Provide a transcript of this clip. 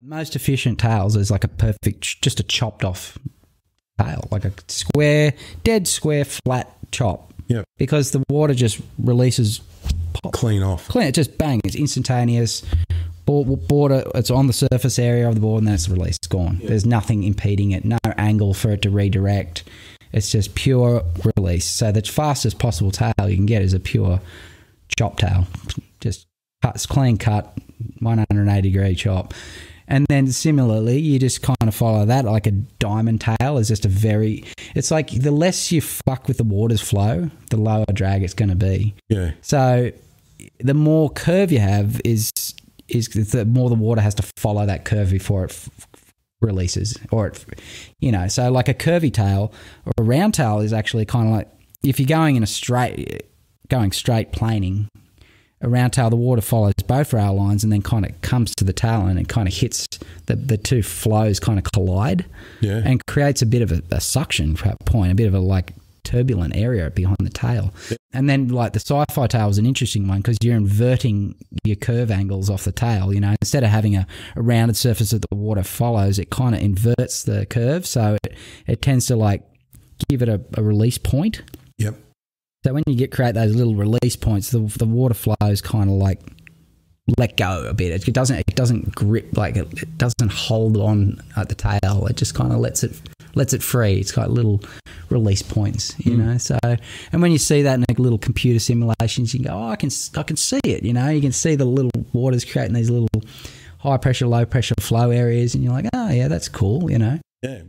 Most efficient tails is like a perfect, just a chopped off tail, like a square, dead square, flat chop. Yep. Because the water just releases pop. Clean off. Clean, it just bang, it's instantaneous. Bo- Border, it's on the surface area of the board and then it's released. It's gone. There's nothing impeding it, no angle for it to redirect. It's just pure release. So the fastest possible tail you can get is a pure chop tail. Just cuts clean cut, 180 degree chop. And then similarly, you just kind of follow that like a diamond tail is just a very. It's like the less you fuck with the water's flow, the lower drag it's going to be. Yeah. So the more curve you have is is the more the water has to follow that curve before it f- releases or it you know so like a curvy tail or a round tail is actually kind of like if you're going in a straight going straight planing a round tail the water follows both rail lines and then kind of comes to the tail end and it kind of hits the, the two flows kind of collide Yeah. and creates a bit of a, a suction point, a bit of a like turbulent area behind the tail. And then like the sci-fi tail is an interesting one because you're inverting your curve angles off the tail. You know, instead of having a, a rounded surface that the water follows, it kind of inverts the curve, so it, it tends to like give it a, a release point. Yep. So when you get create those little release points, the, the water flows kind of like let go a bit. It doesn't it doesn't grip like it, it doesn't hold on at the tail. It just kind of lets it lets it free. It's got little release points, you mm. know. So and when you see that in like little computer simulations, you can go, oh, I can I can see it. You know, you can see the little waters creating these little high pressure, low pressure flow areas, and you're like, oh yeah, that's cool. You know. Yeah.